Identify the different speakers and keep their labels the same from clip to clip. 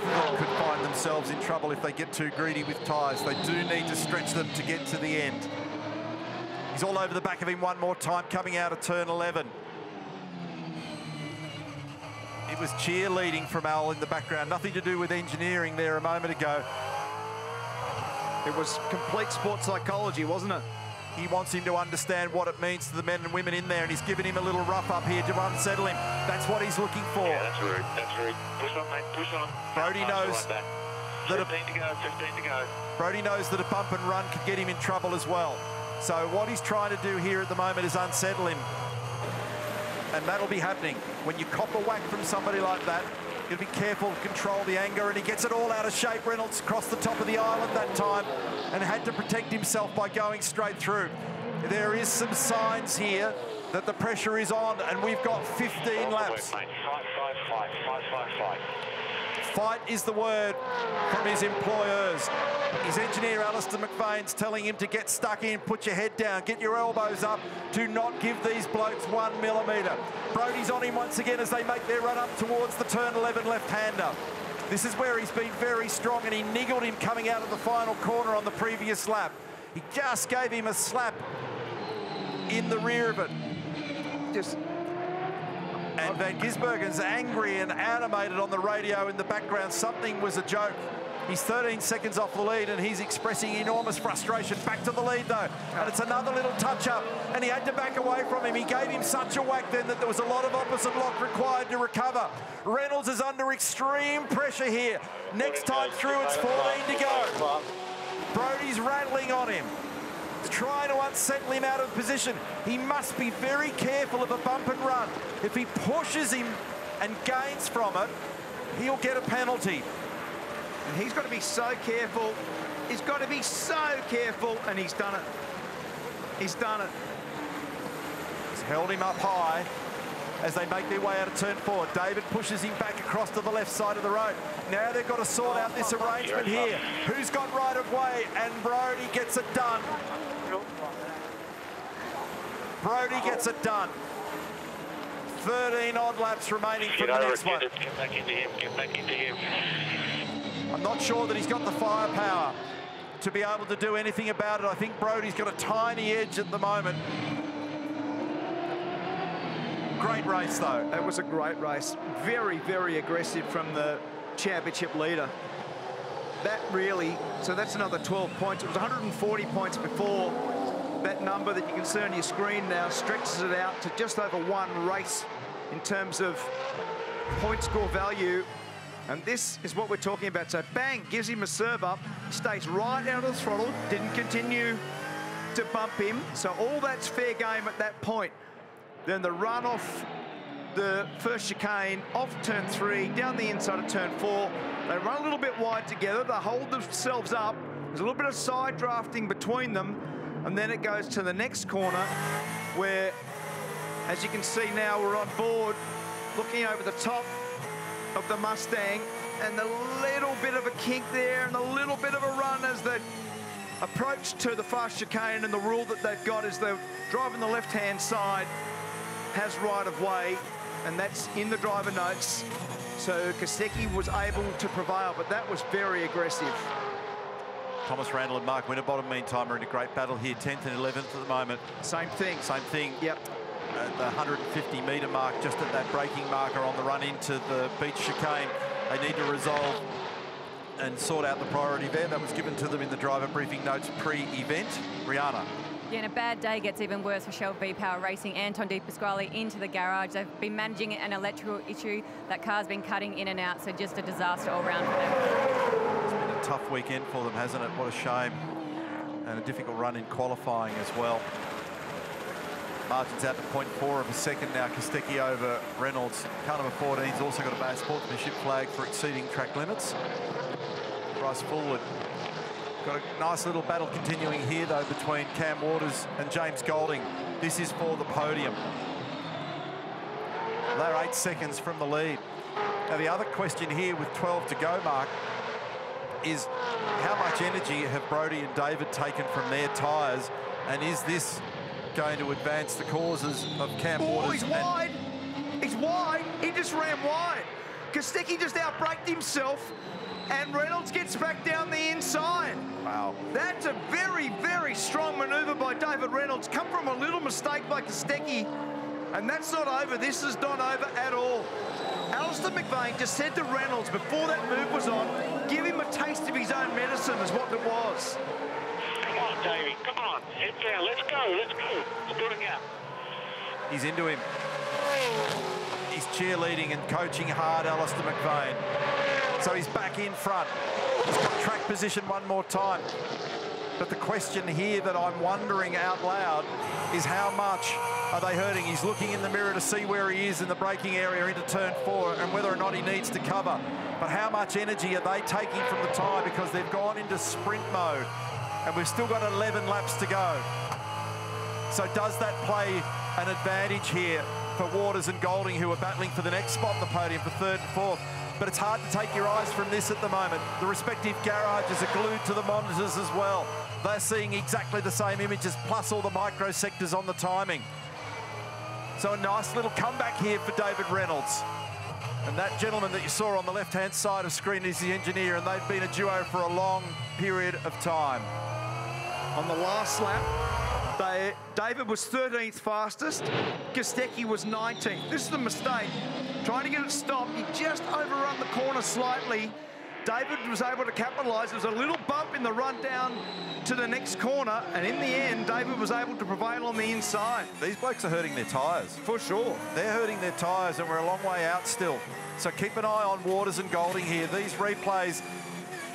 Speaker 1: both could find themselves in trouble if they get too greedy with tyres. They do need to stretch them to get to the end. He's all over the back of him one more time, coming out of turn 11. It was cheerleading from Al in the background, nothing to do with engineering there a moment ago.
Speaker 2: It was complete sports psychology, wasn't it?
Speaker 1: He wants him to understand what it means to the men and women in there, and he's giving him a little rough up here to unsettle him. That's what he's looking for.
Speaker 3: Yeah, that's rude. That's rude. Push on, mate. Push on.
Speaker 1: Brodie knows
Speaker 3: like that.
Speaker 1: that
Speaker 3: 15 to go. 15 to go.
Speaker 1: Brodie knows that a bump and run could get him in trouble as well. So what he's trying to do here at the moment is unsettle him. And that'll be happening. When you cop a whack from somebody like that, He'll be careful to control the anger, and he gets it all out of shape. Reynolds crossed the top of the island that time and had to protect himself by going straight through. There is some signs here that the pressure is on, and we've got 15 laps.
Speaker 3: Fight, fight, fight, fight,
Speaker 1: is the word from his employers. His engineer, Alistair McVeigh's telling him to get stuck in, put your head down, get your elbows up. Do not give these blokes one millimetre. Brodie's on him once again as they make their run up towards the turn 11 left-hander. This is where he's been very strong and he niggled him coming out of the final corner on the previous lap. He just gave him a slap in the rear of it.
Speaker 2: Just
Speaker 1: and Van Gisbergen's angry and animated on the radio in the background. Something was a joke. He's 13 seconds off the lead and he's expressing enormous frustration. Back to the lead though. And it's another little touch up and he had to back away from him. He gave him such a whack then that there was a lot of opposite lock required to recover. Reynolds is under extreme pressure here. Next time through it's 14 to go. Brodie's rattling on him trying to unsettle him out of position. He must be very careful of a bump and run. If he pushes him and gains from it, he'll get a penalty.
Speaker 2: And he's got to be so careful. He's got to be so careful, and he's done it. He's done it.
Speaker 1: He's held him up high as they make their way out of turn four. David pushes him back across to the left side of the road. Now they've got to sort out this arrangement here. Who's got right of way? And Brodie gets it done. Brodie gets it done. 13 odd laps remaining for the next one.
Speaker 3: Get back into him. Get back into him.
Speaker 1: I'm not sure that he's got the firepower to be able to do anything about it. I think Brodie's got a tiny edge at the moment. Great race, though.
Speaker 2: That was a great race. Very, very aggressive from the championship leader. That really, so that's another 12 points. It was 140 points before. That number that you can see on your screen now stretches it out to just over one race in terms of point score value. And this is what we're talking about. So bang, gives him a serve up, stays right out of the throttle, didn't continue to bump him. So all that's fair game at that point. Then the run off the first chicane, off turn three, down the inside of turn four. They run a little bit wide together. They hold themselves up. There's a little bit of side drafting between them. And then it goes to the next corner where, as you can see now, we're on board looking over the top of the Mustang and the little bit of a kink there and a little bit of a run as they approach to the fast chicane and the rule that they've got is they're driving the left-hand side has right of way, and that's in the driver notes. So Kostecki was able to prevail, but that was very aggressive.
Speaker 1: Thomas Randall and Mark Winterbottom, meantime, are in a great battle here, 10th and 11th at the moment.
Speaker 2: Same thing.
Speaker 1: Same thing.
Speaker 2: Yep.
Speaker 1: At the 150 metre mark, just at that braking marker on the run into the beach chicane, they need to resolve and sort out the priority there. That was given to them in the driver briefing notes pre-event. Rihanna.
Speaker 4: Yeah, and a bad day gets even worse for Shell V-Power Racing. Anton De Pasquale into the garage. They've been managing an electrical issue. That car's been cutting in and out, so just a disaster all round for them.
Speaker 1: Tough weekend for them, hasn't it? What a shame. And a difficult run in qualifying as well. Margins out to 0.4 of a second now. Kostecki over Reynolds. Car number 14's also got a bad sportsmanship flag for exceeding track limits. Bryce Fullwood Got a nice little battle continuing here, though, between Cam Waters and James Golding. This is for the podium. They're eight seconds from the lead. Now, the other question here with 12 to go, Mark, is how much energy have Brodie and David taken from their tyres, and is this going to advance the causes of Cam
Speaker 2: oh,
Speaker 1: Waters?
Speaker 2: he's wide. He's wide. He just ran wide. Kostecki just outbraked himself, and Reynolds gets back down the inside.
Speaker 1: Wow.
Speaker 2: That's a very, very strong manoeuvre by David Reynolds. Come from a little mistake by Kostecki, and that's not over. This is not over at all. Alistair McVeigh just said to Reynolds before that move was on, give him a taste of his own medicine is what it was.
Speaker 3: Come on, Davey. Come on. Head down. Let's go. Let's go. Let's build a gap.
Speaker 1: He's into him. He's cheerleading and coaching hard, Alistair McVeigh. So he's back in front. He's got track position one more time. But the question here that I'm wondering out loud is how much are they hurting? He's looking in the mirror to see where he is in the braking area into turn four and whether or not he needs to cover. But how much energy are they taking from the tyre because they've gone into sprint mode and we've still got 11 laps to go. So does that play an advantage here for Waters and Golding who are battling for the next spot on the podium for third and fourth? But it's hard to take your eyes from this at the moment. The respective garages are glued to the monitors as well. They're seeing exactly the same images plus all the micro sectors on the timing. So a nice little comeback here for David Reynolds. And that gentleman that you saw on the left-hand side of screen is the engineer, and they've been a duo for a long period of time.
Speaker 2: On the last lap, they, David was 13th fastest, Kostecki was 19th. This is the mistake. Trying to get it stopped, he just overrun the corner slightly. David was able to capitalise. There was a little bump in the run down to the next corner, and in the end, David was able to prevail on the inside.
Speaker 1: These blokes are hurting their tyres.
Speaker 2: For sure.
Speaker 1: They're hurting their tyres and we're a long way out still. So keep an eye on Waters and Golding here. These replays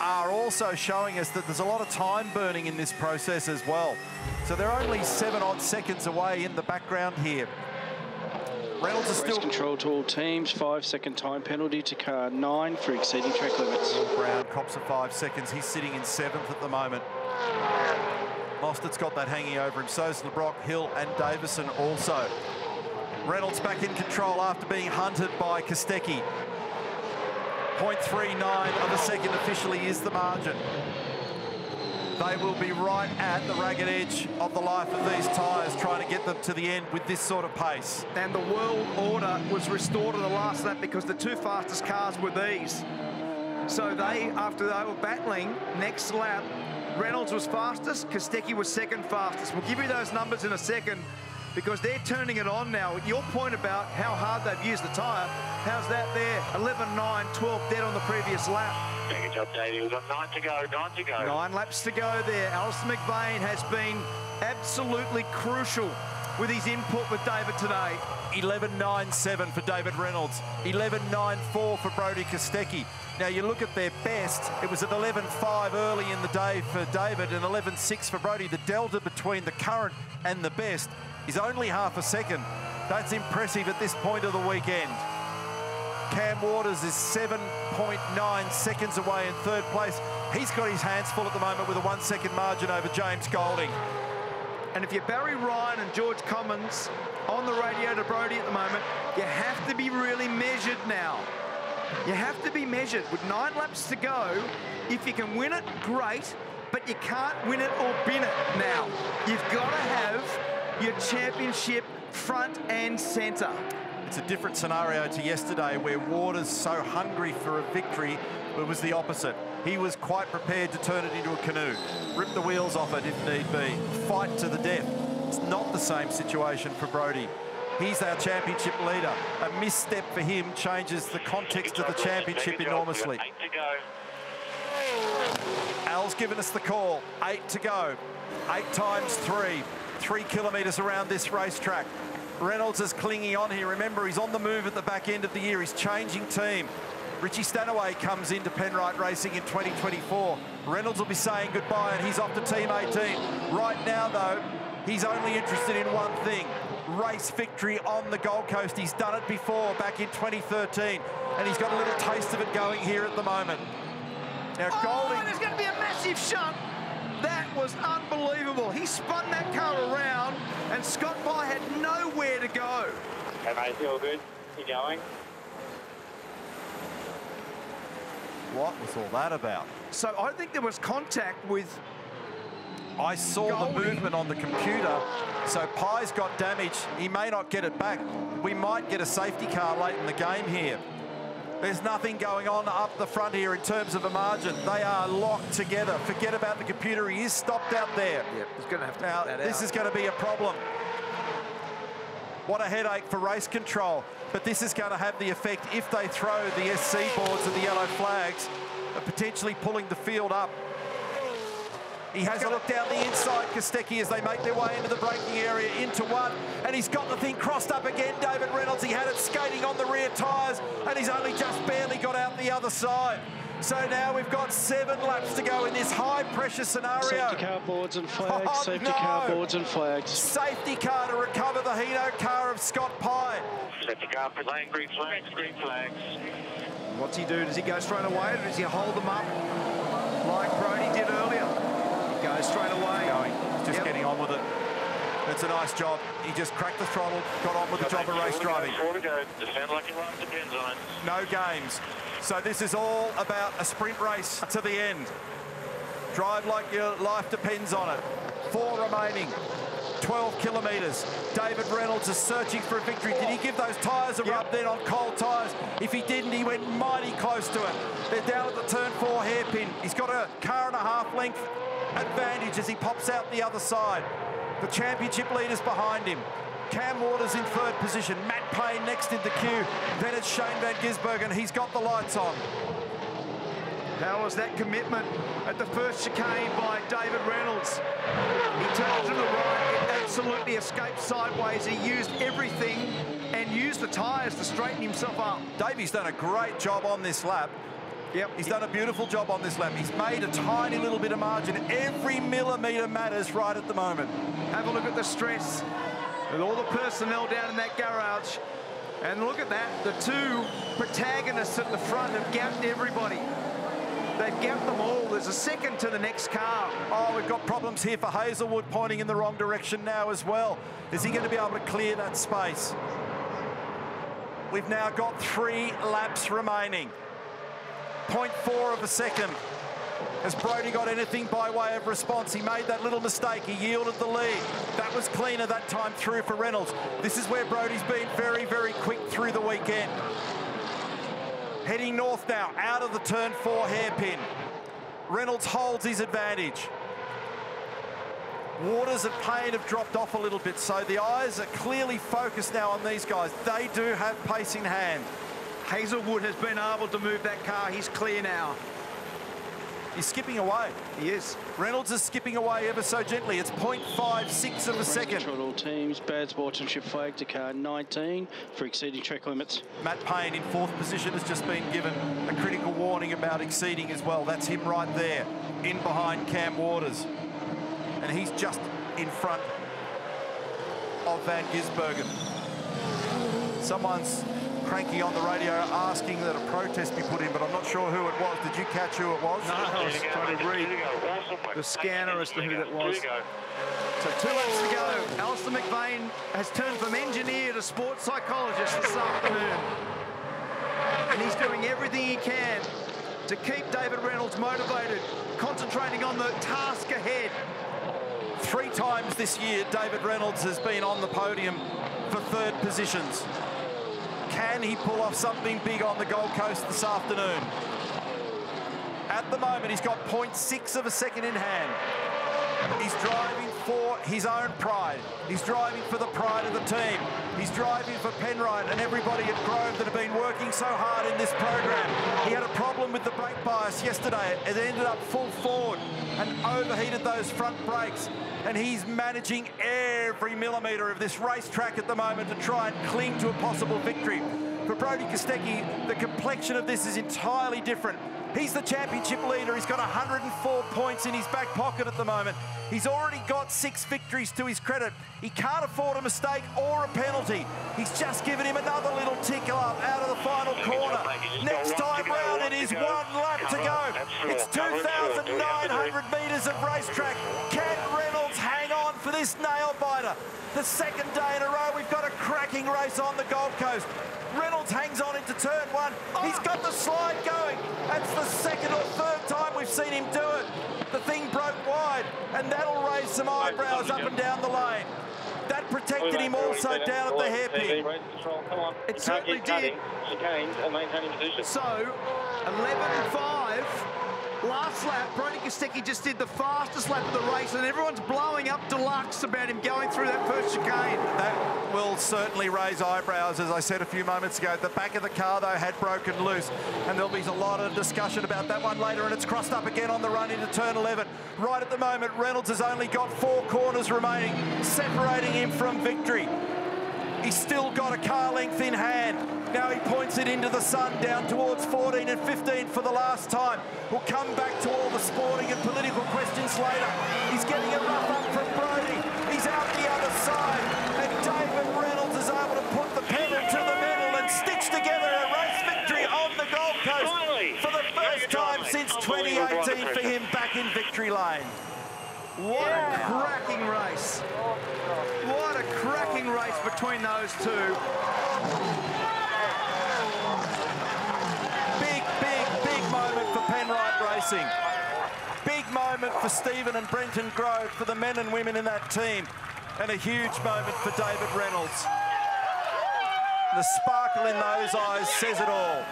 Speaker 1: are also showing us that there's a lot of time burning in this process as well. So they're only seven odd seconds away in the background here. Reynolds is
Speaker 5: Race
Speaker 1: still...
Speaker 5: control to all teams, five second time penalty to car nine for exceeding track limits.
Speaker 1: Brown cops a five seconds. He's sitting in seventh at the moment. Mostert's got that hanging over him. So's Le Brocq, Hill and Davison also. Reynolds back in control after being hunted by Kostecki. 0.39 of a second officially is the margin. They will be right at the ragged edge of the life of these tyres, trying to get them to the end with this sort of pace.
Speaker 2: And the world order was restored in the last lap because the two fastest cars were these. So they, after they were battling, next lap, Reynolds was fastest, Kostecki was second fastest. We'll give you those numbers in a second because they're turning it on now. Your point about how hard they've used the tyre, how's that there? 11, 9, 12 dead on the previous lap.
Speaker 3: Good job, Davey. We've got nine to go. Nine to go.
Speaker 2: Nine laps to go there. Alistair McVeigh has been absolutely crucial with his input with David today.
Speaker 1: 11.97 for David Reynolds, 11.94 for Brodie Kostecki. Now you look at their best, it was at 11.5 early in the day for David and 11.6 for Brodie. The delta between the current and the best is only half a second. That's impressive at this point of the weekend. Cam Waters is 7.9 seconds away in third place. He's got his hands full at the moment with a one second margin over James Golding.
Speaker 2: And if you're Barry Ryan and George Commons on the radio to Brodie at the moment, you have to be really measured now. You have to be measured with nine laps to go. If you can win it, great, but you can't win it or bin it now. You've got to have your championship front and centre.
Speaker 1: It's a different scenario to yesterday where Waters so hungry for a victory, it was the opposite. He was quite prepared to turn it into a canoe, rip the wheels off it if need be, fight to the death. It's not the same situation for Brodie. He's our championship leader. A misstep for him changes the context of the championship enormously. Al's given us the call. Eight to go. Eight times three. Three kilometres around this racetrack. Reynolds is clinging on here. Remember, he's on the move at the back end of the year. He's changing team. Richie Stanaway comes into Penrite Racing in 2024. Reynolds will be saying goodbye and he's off to Team 18. Right now, though, he's only interested in one thing. Race victory on the Gold Coast. He's done it before back in 2013 and he's got a little taste of it going here at the moment. Now,
Speaker 2: Oh,
Speaker 1: Golding...
Speaker 2: there's going to be a massive shunt. That was unbelievable. He spun that car around and Scott Pye had nowhere to go.
Speaker 3: Okay, mate, feel good. You going?
Speaker 1: What was all that about?
Speaker 2: So I think there was contact with
Speaker 1: I saw
Speaker 2: Golding.
Speaker 1: the movement on the computer, so Pye's got damage. He may not get it back. We might get a safety car late in the game here. There's nothing going on up the front here in terms of a margin. They are locked together. Forget about the computer. He is stopped out there.
Speaker 2: Yeah, he's going to have to
Speaker 1: Now, this
Speaker 2: out.
Speaker 1: is going to be a problem. What a headache for race control. But this is going to have the effect, if they throw the SC boards and the yellow flags, of potentially pulling the field up. He has a look down the inside, Kostecki, as they make their way into the braking area, into one. And he's got the thing crossed up again, David Reynolds. He had it skating on the rear tyres, and he's only just barely got out the other side. So now we've got seven laps to go in this high-pressure scenario.
Speaker 5: Safety car boards and oh, flags.
Speaker 1: Oh,
Speaker 5: safety
Speaker 1: no.
Speaker 5: car boards and flags.
Speaker 1: Safety car to recover the Hino car of Scott Pye.
Speaker 3: Safety car for lane, green flags, green flags.
Speaker 2: What's he do? Does he go straight away or does he hold them up like Brodie did earlier? He goes straight away.
Speaker 1: Going, just
Speaker 2: Yep.
Speaker 1: getting on with it. It's a nice job. He just cracked the throttle, got on with the job of race driving.
Speaker 3: Four to go. Defend like your life depends on.
Speaker 1: No games. So this is all about a sprint race to the end. Drive like your life depends on it. Four remaining. 12 kilometres. David Reynolds is searching for a victory. Did he give those tyres a
Speaker 2: Yep.
Speaker 1: rub then on cold tyres? If he didn't, he went mighty close to it. They're down at the turn four hairpin. He's got a car and a half length advantage as he pops out the other side. The championship leaders behind him. Cam Waters in third position. Matt Payne next in the queue. Then it's Shane Van Gisbergen. He's got the lights on.
Speaker 2: How was that commitment at the first chicane by David Reynolds? He turned to the right, it absolutely escaped sideways. He used everything and used the tyres to straighten himself up.
Speaker 1: Davey's done a great job on this lap.
Speaker 2: Yep,
Speaker 1: He's done a beautiful job on this lap. He's made a tiny little bit of margin. Every millimetre matters right at the moment.
Speaker 2: Have a look at the stress with all the personnel down in that garage. And look at that, the two protagonists at the front have gapped everybody. They've gapped them all. There's a second to the next car.
Speaker 1: Oh, we've got problems here for Hazelwood pointing in the wrong direction now as well. Is he going to be able to clear that space? We've now got three laps remaining. 0.4 of a second. Has Brodie got anything by way of response? He made that little mistake. He yielded the lead. That was cleaner that time through for Reynolds. This is where Brodie's been very, very quick through the weekend. Heading north now, out of the turn four hairpin. Reynolds holds his advantage. Waters and Payne have dropped off a little bit, so the eyes are clearly focused now on these guys. They do have pace in hand.
Speaker 2: Hazelwood has been able to move that car. He's clear now.
Speaker 1: He's skipping away.
Speaker 2: He is.
Speaker 1: Reynolds is skipping away ever so gently. It's 0.56 of a
Speaker 5: Race
Speaker 1: second.
Speaker 5: control all teams. Bad sportsmanship flag to car 19 for exceeding track limits.
Speaker 1: Matt Payne in fourth position has just been given a critical warning about exceeding as well. That's him right there, in behind Cam Waters. And he's just in front of Van Gisbergen. Someone's cranky on the radio asking that a protest be put in, but I'm not sure who it was. Did you catch who it was?
Speaker 2: No, I was
Speaker 3: Two to go,
Speaker 2: trying to read.
Speaker 3: to go. Awesome work.
Speaker 2: the scanner as to who that was. So two laps to go. Alistair McVeigh has turned from engineer to sports psychologist this afternoon. And he's doing everything he can to keep David Reynolds motivated, concentrating on the task ahead.
Speaker 1: Three times this year, David Reynolds has been on the podium for third positions. Can he pull off something big on the Gold Coast this afternoon? At the moment, he's got 0.6 of a second in hand. He's driving for his own pride. He's driving for the pride of the team. He's driving for Penrite and everybody at Grove that have been working so hard in this program. He had a problem with the brake bias yesterday. It ended up full forward and overheated those front brakes. And he's managing every millimetre of this racetrack at the moment to try and cling to a possible victory. For Brodie Kostecki, the complexion of this is entirely different. He's the championship leader. He's got 104 points in his back pocket at the moment. He's already got six victories to his credit. He can't afford a mistake or a penalty. He's just given him another little tickle up out of the final corner. Next time round, it is one lap to go. It's 2,900 metres of racetrack. Can Reynolds hang on for this nail biter? The second day in a row, we've got a cracking race on the Gold Coast. Reynolds hangs on into turn one. He's got the slide going. That's the second or third time we've seen him do it. The thing broke wide, and that'll raise some eyebrows up and down the lane. That protected him also down at the hairpin.
Speaker 2: It certainly did.
Speaker 3: Chicanes and maintaining position.
Speaker 2: So, 11-5. Last lap, Brodie Kostecki just did the fastest lap of the race, and everyone's blowing up deluxe about him going through that first chicane.
Speaker 1: That will certainly raise eyebrows, as I said a few moments ago. The back of the car, though, had broken loose, and there'll be a lot of discussion about that one later, and it's crossed up again on the run into turn 11. Right at the moment, Reynolds has only got four corners remaining, separating him from victory. He's still got a car length in hand. Now he points it into the sun down towards 14 and 15 for the last time. We'll come back to all the sporting and political questions later. He's getting a rough up from Brodie. He's out the other side. And David Reynolds is able to put the pedal to the metal and stitch together a race victory on the Gold Coast for the first time since 2018 for him back in victory lane.
Speaker 2: What a cracking race. What a cracking race between those two.
Speaker 1: Big, big, big moment for Penrite Racing. Big moment for Stephen and Brenton Grove, for the men and women in that team. And a huge moment for David Reynolds. The sparkle in those eyes says it all.